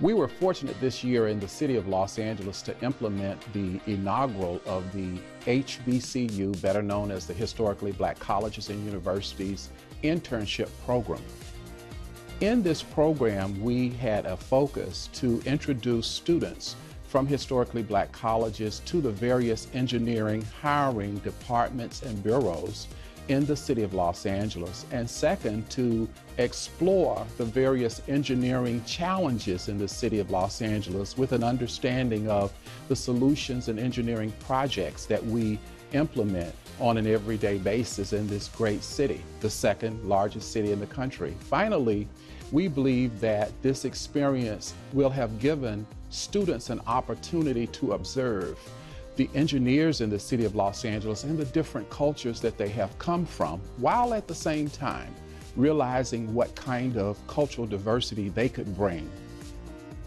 We were fortunate this year in the city of Los Angeles to implement the inaugural of the HBCU, better known as the Historically Black Colleges and Universities Internship Program. In this program, we had a focus to introduce students from historically black colleges to the various engineering hiring departments and bureaus in the city of Los Angeles. And second, to explore the various engineering challenges in the city of Los Angeles with an understanding of the solutions and engineering projects that we implement on an everyday basis in this great city, the second largest city in the country. Finally, we believe that this experience will have given students an opportunity to observe the engineers in the city of Los Angeles and the different cultures that they have come from, while at the same time realizing what kind of cultural diversity they could bring.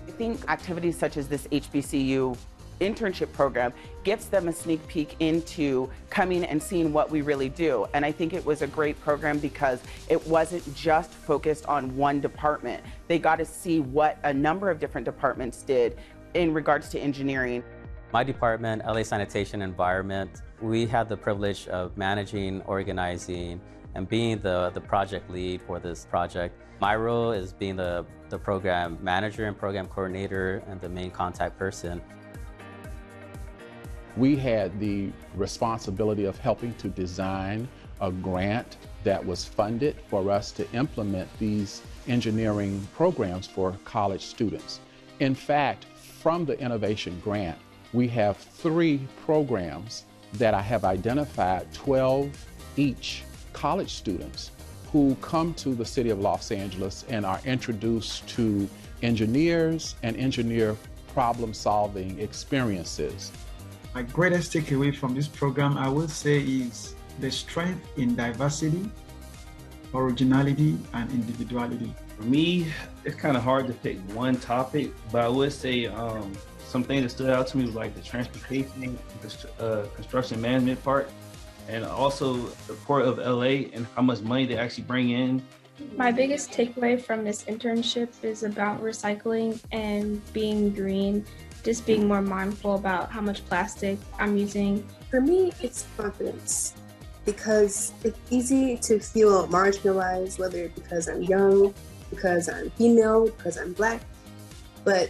I think activities such as this HBCU internship program gives them a sneak peek into coming and seeing what we really do. And I think it was a great program because it wasn't just focused on one department. They got to see what a number of different departments did in regards to engineering. My department, LA Sanitation Environment, we had the privilege of managing, organizing, and being the, the project lead for this project. My role is being the, the program manager and program coordinator and the main contact person. We had the responsibility of helping to design a grant that was funded for us to implement these engineering programs for college students. In fact, from the Innovation Grant, we have three programs that I have identified, 12 each college students who come to the city of Los Angeles and are introduced to engineers and engineer problem solving experiences. My greatest takeaway from this program, I would say, is the strength in diversity, originality, and individuality. For me, it's kind of hard to pick one topic, but I would say um, some things that stood out to me was like the transportation, uh, construction management part, and also the port of LA and how much money they actually bring in. My biggest takeaway from this internship is about recycling and being green, just being more mindful about how much plastic I'm using. For me, it's confidence because it's easy to feel marginalized, whether it's because I'm young, because I'm female, because I'm black. But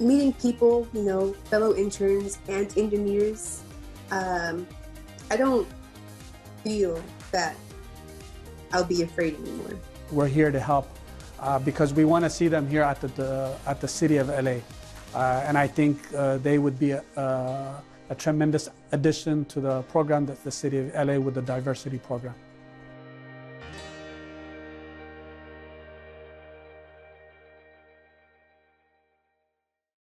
meeting people, you know, fellow interns and engineers, um, I don't feel that I'll be afraid anymore. We're here to help uh, because we want to see them here at the, the, at the city of LA. Uh, and I think uh, they would be a, a, a tremendous addition to the program that the city of LA with the diversity program.